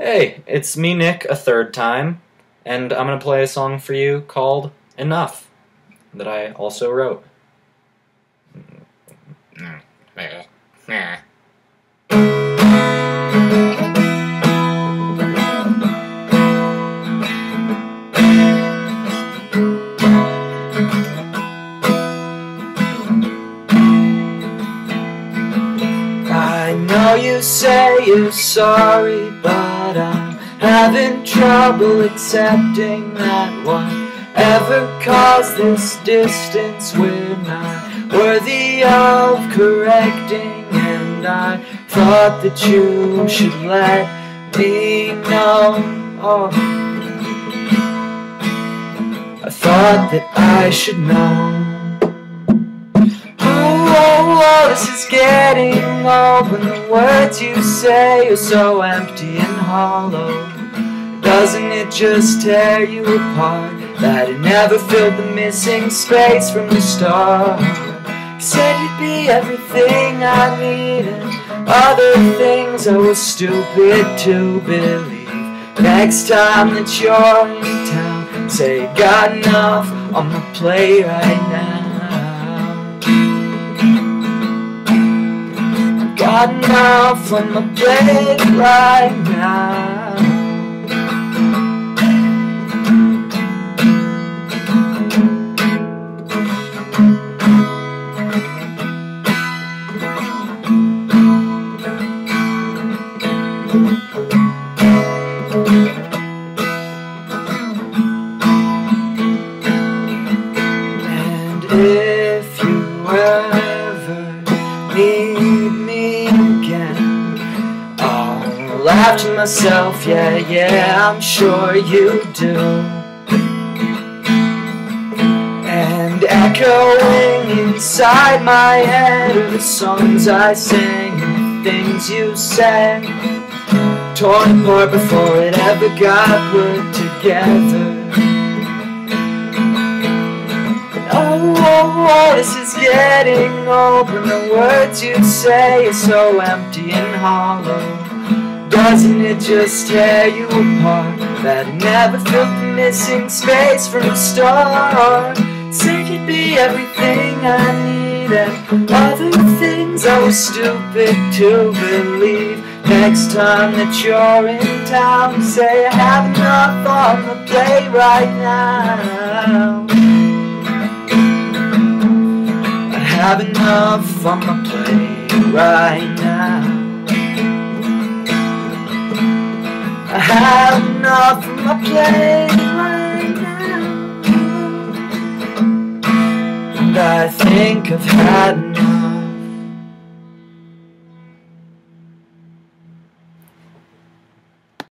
Hey, it's me, Nick, a third time, and I'm gonna play a song for you called Enough that I also wrote. Mm, mm, mm, know you say you're sorry, but I'm having trouble accepting that whatever caused this distance we're not worthy of correcting. And I thought that you should let me know. Oh. I thought that I should know. This is getting old when the words you say are so empty and hollow. Doesn't it just tear you apart that it never filled the missing space from the start? You said you'd be everything I needed, other things I was stupid to believe. Next time that you're in town, say got enough my play right now. Got enough on my plate right now. And laugh to myself, yeah, yeah, I'm sure you do. And echoing inside my head are the songs I sing and the things you said, torn apart before it ever got put together. Oh, oh, oh, this is getting old when the words you say are so empty and hollow. Doesn't it just tear you apart that it never filled the missing space from the start? Said you'd be everything I need and other things I was stupid to believe. Next time that you're in town, say I have enough on the plate right now. I have enough on my plate right now. Enough my plate right now. And I think I've had enough.